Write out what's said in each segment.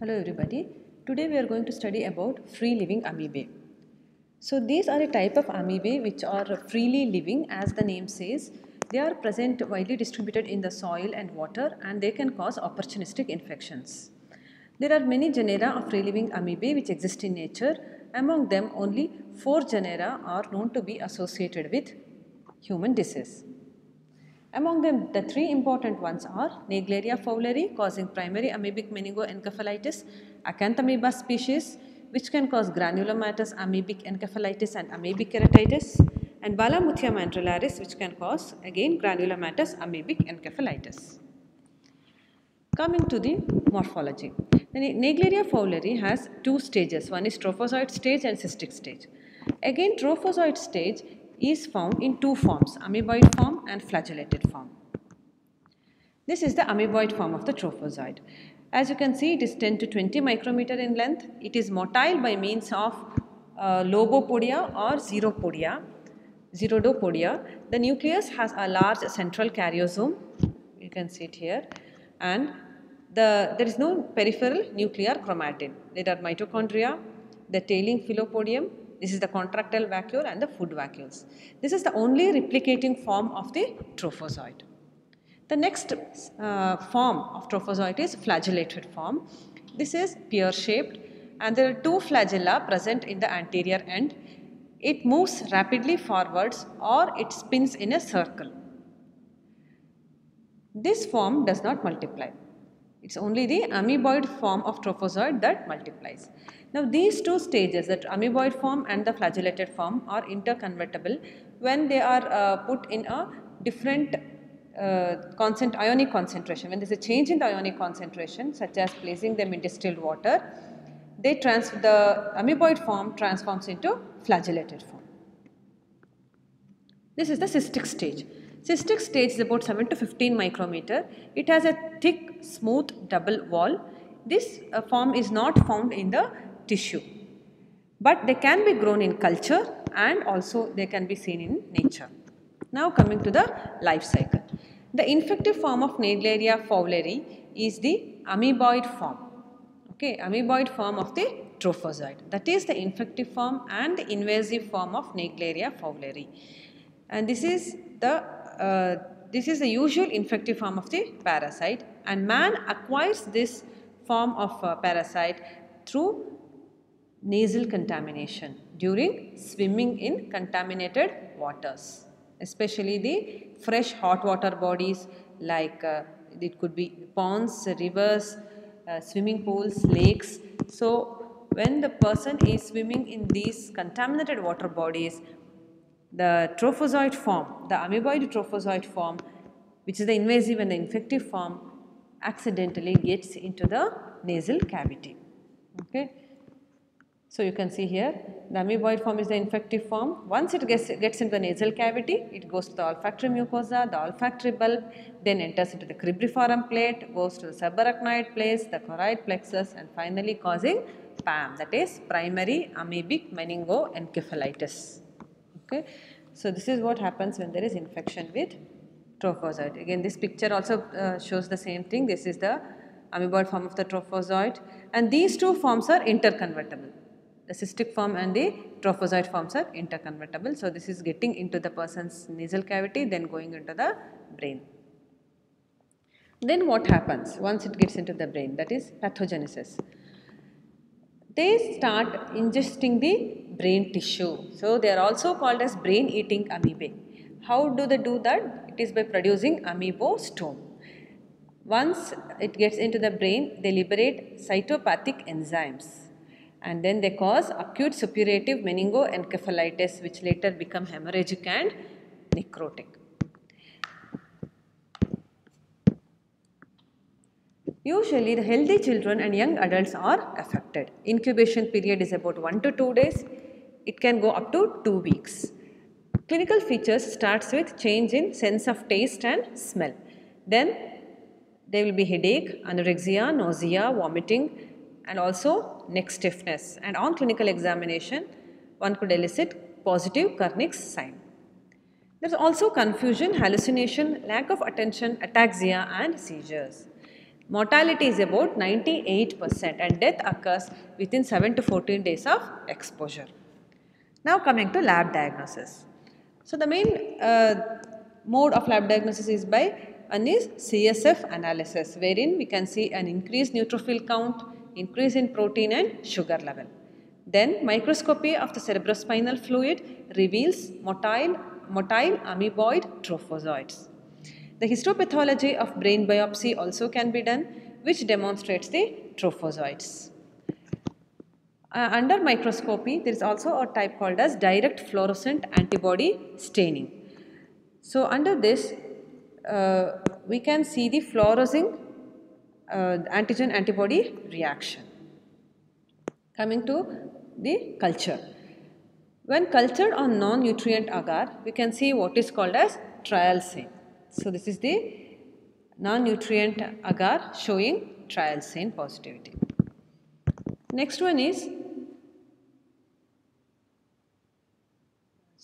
Hello everybody. Today we are going to study about free living amoebae. So these are a type of amoebae which are freely living as the name says. They are present widely distributed in the soil and water and they can cause opportunistic infections. There are many genera of free living amoebae which exist in nature. Among them only 4 genera are known to be associated with human disease. Among them, the three important ones are Naegleria fowleri causing primary amoebic meningoencephalitis, Acanthamoeba species which can cause granulomatous amoebic encephalitis and amoebic keratitis and Balamuthia mandrillaris which can cause again granulomatous amoebic encephalitis. Coming to the morphology. The Naegleria fowleri has two stages. One is trophozoite stage and cystic stage. Again trophozoite stage is found in two forms, amoeboid form and flagellated form. This is the amoeboid form of the trophozoite. As you can see, it is 10 to 20 micrometer in length. It is motile by means of uh, lobopodia or xeropodia, xerodopodia. The nucleus has a large central karyosome. You can see it here. And the, there is no peripheral nuclear chromatin. There are mitochondria, the tailing filopodium, this is the contractile vacuole and the food vacuoles. This is the only replicating form of the trophozoite. The next uh, form of trophozoite is flagellated form. This is pear shaped and there are two flagella present in the anterior end. It moves rapidly forwards or it spins in a circle. This form does not multiply. It's only the amoeboid form of trophozoite that multiplies. Now these two stages that amoeboid form and the flagellated form are interconvertible when they are uh, put in a different uh, ionic concentration. When there is a change in the ionic concentration such as placing them in distilled water, they trans the amoeboid form transforms into flagellated form. This is the cystic stage. Cystic stage is about 7 to 15 micrometer. It has a thick, smooth double wall. This uh, form is not found in the tissue. But they can be grown in culture and also they can be seen in nature. Now coming to the life cycle. The infective form of Naegleria fowleri is the amoeboid form. Okay, amoeboid form of the trophozoite. That is the infective form and the invasive form of Naegleria fowleri. And this is the uh, this is the usual infective form of the parasite and man acquires this form of uh, parasite through nasal contamination during swimming in contaminated waters especially the fresh hot water bodies like uh, it could be ponds, rivers, uh, swimming pools, lakes. So, when the person is swimming in these contaminated water bodies, the trophozoite form, the amoeboid trophozoite form, which is the invasive and the infective form, accidentally gets into the nasal cavity. Okay. So you can see here the amoeboid form is the infective form. Once it gets, gets into the nasal cavity, it goes to the olfactory mucosa, the olfactory bulb, then enters into the cribriform plate, goes to the subarachnoid place, the choroid plexus and finally causing PAM that is primary amoebic meningoencephalitis. Okay. So this is what happens when there is infection with trophozoite. Again this picture also uh, shows the same thing. This is the amoeboid form of the trophozoite and these two forms are interconvertible. The cystic form and the trophozoite forms are interconvertible. So, this is getting into the person's nasal cavity then going into the brain. Then what happens once it gets into the brain that is pathogenesis. They start ingesting the brain tissue. So, they are also called as brain eating amoebae. How do they do that? It is by producing amoebostome. Once it gets into the brain, they liberate cytopathic enzymes and then they cause acute suppurative meningoencephalitis which later become hemorrhagic and necrotic. Usually the healthy children and young adults are affected. Incubation period is about 1 to 2 days. It can go up to 2 weeks. Clinical features starts with change in sense of taste and smell. Then there will be headache, anorexia, nausea, vomiting and also neck stiffness and on clinical examination one could elicit positive Kernig's sign. There is also confusion, hallucination, lack of attention, ataxia and seizures. Mortality is about 98% and death occurs within 7 to 14 days of exposure. Now coming to lab diagnosis. So the main uh, mode of lab diagnosis is by one is CSF analysis wherein we can see an increased neutrophil count, increase in protein and sugar level. Then microscopy of the cerebrospinal fluid reveals motile, motile amoeboid trophozoites. The histopathology of brain biopsy also can be done which demonstrates the trophozoites. Uh, under microscopy there is also a type called as direct fluorescent antibody staining. So under this uh, we can see the fluorescing uh, antigen antibody reaction. Coming to the culture. When cultured on non-nutrient agar, we can see what is called as trialsane. So this is the non-nutrient agar showing trialsane positivity. Next one is,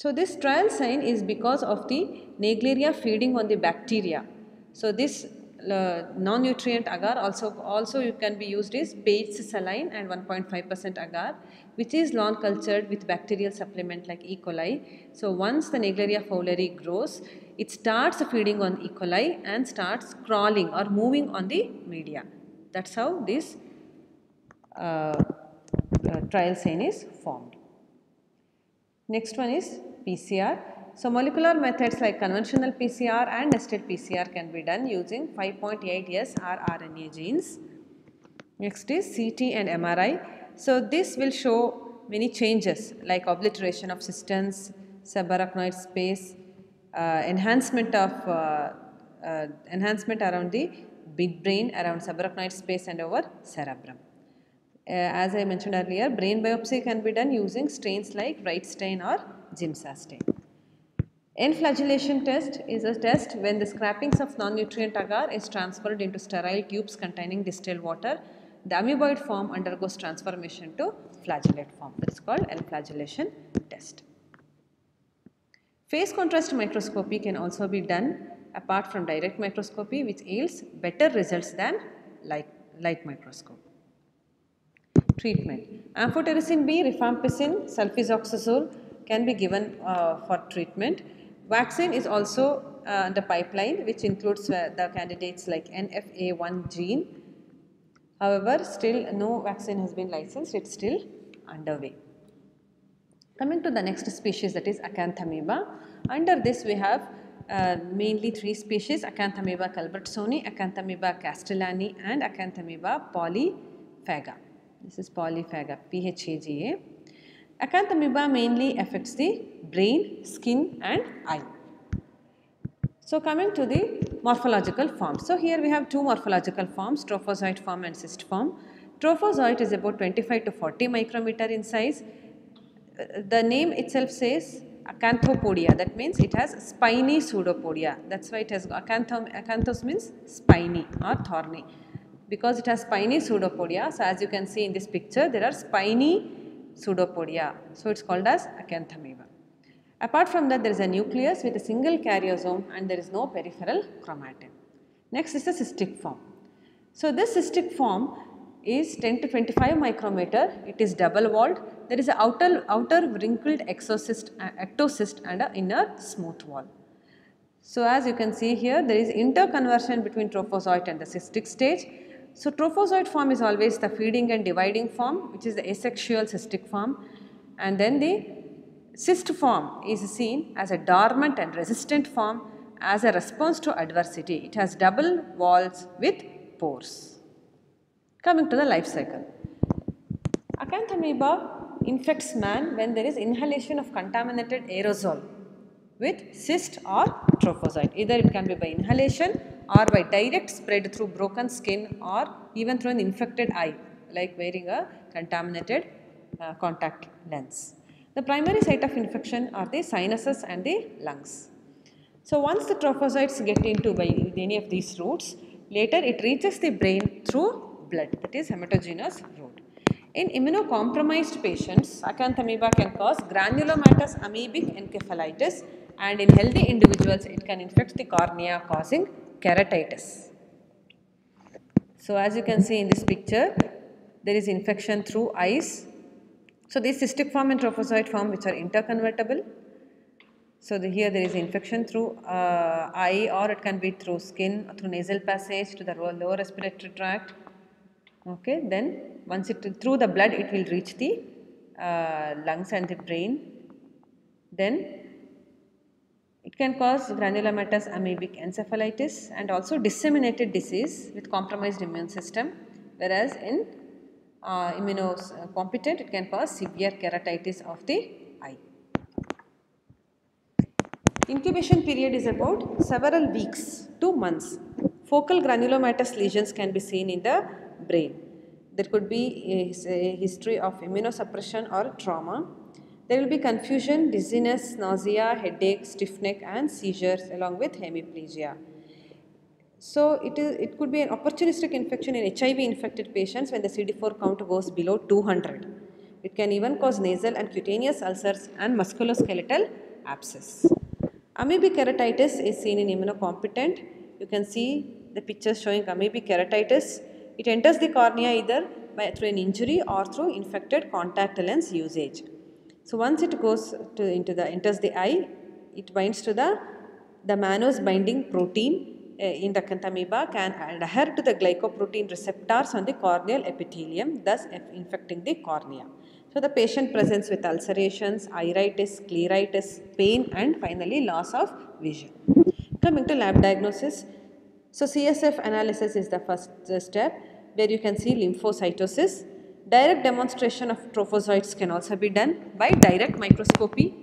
so this trialsane is because of the Naegleria feeding on the bacteria. So this uh, non-nutrient agar also also you can be used is Page's saline and 1.5% agar which is lawn cultured with bacterial supplement like E. coli. So once the Naegleria fowleri grows it starts feeding on E. coli and starts crawling or moving on the media. That's how this uh, uh, trialsane is formed. Next one is PCR. So molecular methods like conventional PCR and nested PCR can be done using 5.8S rRNA genes. Next is CT and MRI. So this will show many changes like obliteration of cisterns, subarachnoid space, uh, enhancement of uh, uh, enhancement around the midbrain, around subarachnoid space and over cerebrum. Uh, as I mentioned earlier, brain biopsy can be done using strains like Wright stain or Giemsa stain. Enflagellation test is a test when the scrapings of non-nutrient agar is transferred into sterile tubes containing distilled water. The amoeboid form undergoes transformation to flagellate form. That is called enflagellation test. Phase contrast microscopy can also be done apart from direct microscopy which yields better results than light, light microscope. Treatment. Amphotericin B, rifampicin, sulfisoxazole can be given uh, for treatment. Vaccine is also uh, the pipeline which includes uh, the candidates like NFA1 gene. However, still no vaccine has been licensed, it is still underway. Coming to the next species that is Acanthamoeba. Under this we have uh, mainly three species Acanthamoeba culbertsoni, Acanthamoeba castellanii and Acanthamoeba polyphaga. This is polyphaga, PHAGA. Acanthamoeba mainly affects the brain, skin and eye. So coming to the morphological form. So here we have two morphological forms, trophozoite form and cyst form. Trophozoite is about 25 to 40 micrometer in size. The name itself says acanthopodia that means it has spiny pseudopodia that's why it has acanthom acanthos means spiny or thorny because it has spiny pseudopodia so as you can see in this picture there are spiny pseudopodia. So it's called as acanthamoeba. Apart from that there is a nucleus with a single karyosome and there is no peripheral chromatin. Next is the cystic form. So this cystic form is 10 to 25 micrometer, it is double walled, there is an outer, outer wrinkled exocyst, uh, ectocyst and an inner smooth wall. So as you can see here there is interconversion between trophozoite and the cystic stage so trophozoite form is always the feeding and dividing form which is the asexual cystic form and then the cyst form is seen as a dormant and resistant form as a response to adversity. It has double walls with pores. Coming to the life cycle. Acanthamoeba infects man when there is inhalation of contaminated aerosol with cyst or trophozoite. Either it can be by inhalation or by direct spread through broken skin or even through an infected eye like wearing a contaminated uh, contact lens. The primary site of infection are the sinuses and the lungs. So once the trophozoites get into by any of these routes, later it reaches the brain through blood that is hematogenous route. In immunocompromised patients, acanthamoeba can cause granulomatous amoebic encephalitis and in healthy individuals it can infect the cornea causing keratitis. So as you can see in this picture, there is infection through eyes. So these cystic form and trophozoite form which are interconvertible. So the, here there is infection through uh, eye or it can be through skin or through nasal passage to the lower respiratory tract. Okay, then once it through the blood it will reach the uh, lungs and the brain. Then it can cause granulomatous amoebic encephalitis and also disseminated disease with compromised immune system whereas in uh, immunocompetent it can cause severe keratitis of the eye. Incubation period is about several weeks to months. Focal granulomatous lesions can be seen in the brain. There could be a, a history of immunosuppression or trauma there will be confusion, dizziness, nausea, headache, stiff neck and seizures along with hemiplegia. So it, is, it could be an opportunistic infection in HIV infected patients when the CD4 count goes below 200. It can even cause nasal and cutaneous ulcers and musculoskeletal abscess. Amoebic keratitis is seen in immunocompetent. You can see the pictures showing amoebic keratitis. It enters the cornea either by, through an injury or through infected contact lens usage. So once it goes to into the enters the eye, it binds to the the mannose binding protein uh, in the acanthamoeba can adhere to the glycoprotein receptors on the corneal epithelium, thus infecting the cornea. So the patient presents with ulcerations, iritis, scleritis, pain and finally loss of vision. Coming to lab diagnosis. So CSF analysis is the first step where you can see lymphocytosis Direct demonstration of trophozoites can also be done by direct microscopy.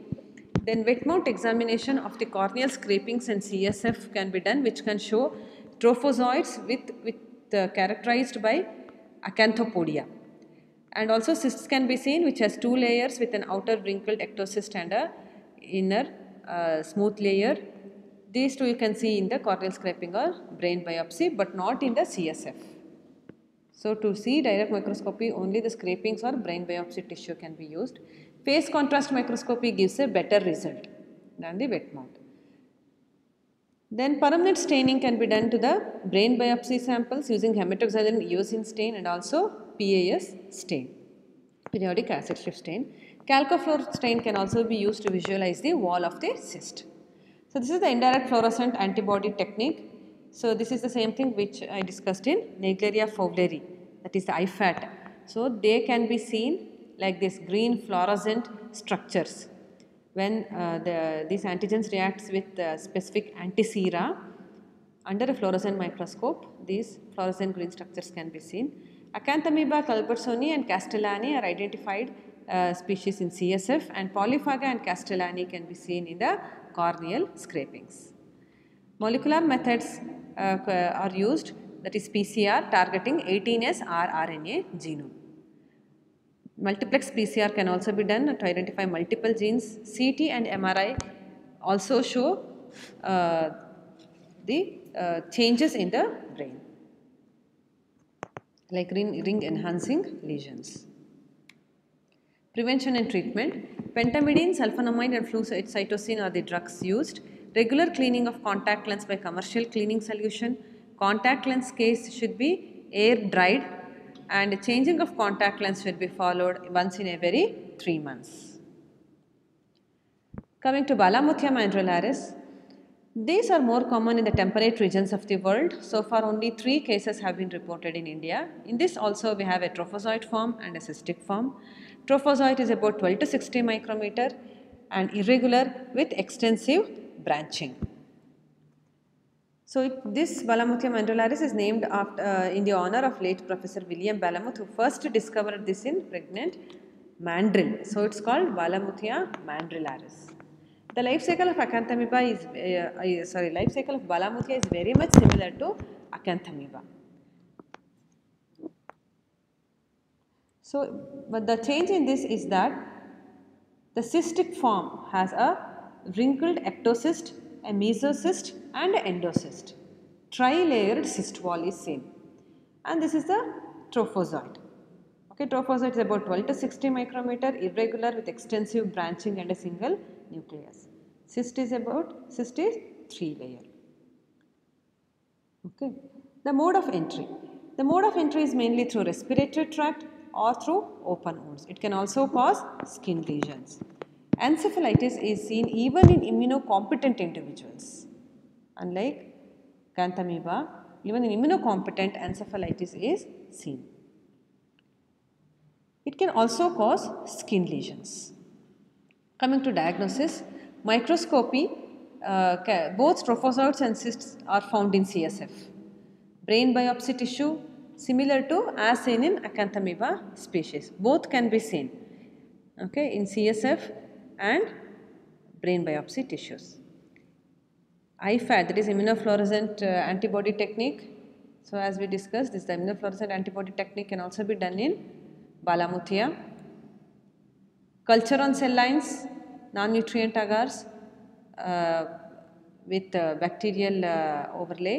Then wet mount examination of the corneal scrapings and CSF can be done which can show trophozoites with, with uh, characterized by acanthopodia. And also cysts can be seen which has two layers with an outer wrinkled ectocyst and a inner uh, smooth layer. These two you can see in the corneal scraping or brain biopsy but not in the CSF. So to see direct microscopy only the scrapings or brain biopsy tissue can be used. Phase contrast microscopy gives a better result than the wet mount. Then permanent staining can be done to the brain biopsy samples using hematoxylin eosin stain and also PAS stain, periodic acid Schiff stain. Calcofluor stain can also be used to visualize the wall of the cyst. So this is the indirect fluorescent antibody technique so this is the same thing which I discussed in Naegleria fowleri that is the IFAT. So they can be seen like this green fluorescent structures. When uh, the, these antigens reacts with uh, specific antisera under a fluorescent microscope these fluorescent green structures can be seen. Acanthamoeba culbertsoni and castellanii are identified uh, species in CSF and polyphaga and castellanii can be seen in the corneal scrapings. Molecular methods uh, are used that is PCR targeting 18S rRNA genome. Multiplex PCR can also be done to identify multiple genes. CT and MRI also show uh, the uh, changes in the brain like ring, ring enhancing lesions. Prevention and treatment. Pentamidine, sulfonamide and flucytosine are the drugs used regular cleaning of contact lens by commercial cleaning solution. Contact lens case should be air dried and changing of contact lens should be followed once in every 3 months. Coming to Balamuthia mandrillaris, these are more common in the temperate regions of the world. So far only 3 cases have been reported in India. In this also we have a trophozoite form and a cystic form. Trophozoite is about 12 to 60 micrometer and irregular with extensive branching. So this Balamuthia mandrillaris is named after, uh, in the honor of late Professor William Balamuth who first discovered this in pregnant mandrill. So it's called Balamuthia mandrillaris. The life cycle of acanthamoeba is, uh, uh, sorry, life cycle of Balamuthia is very much similar to acanthamoeba. So, but the change in this is that the cystic form has a wrinkled ectocyst, a mesocyst and an endocyst. Tri-layered cyst wall is seen and this is the trophozoite. Okay, trophozoite is about 12 to 60 micrometer, irregular with extensive branching and a single nucleus. Cyst is about, cyst is 3 layer. Okay. The mode of entry. The mode of entry is mainly through respiratory tract or through open wounds. It can also cause skin lesions. Encephalitis is seen even in immunocompetent individuals. Unlike Acanthamoeba, even in immunocompetent encephalitis is seen. It can also cause skin lesions. Coming to diagnosis, microscopy, uh, both trophozoites and cysts are found in CSF. Brain biopsy tissue similar to as seen in Acanthamoeba species. Both can be seen okay, in CSF and brain biopsy tissues. IFAT that is immunofluorescent uh, antibody technique. So as we discussed this the immunofluorescent antibody technique can also be done in Balamuthia. Culture on cell lines, non-nutrient agars uh, with uh, bacterial uh, overlay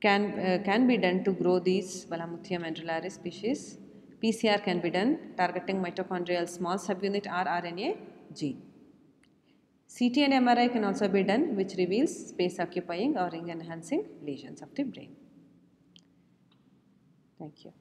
can, uh, can be done to grow these Balamuthia mandrillaris species. PCR can be done targeting mitochondrial small subunit rRNA gene. CT and MRI can also be done which reveals space occupying or ring enhancing lesions of the brain. Thank you.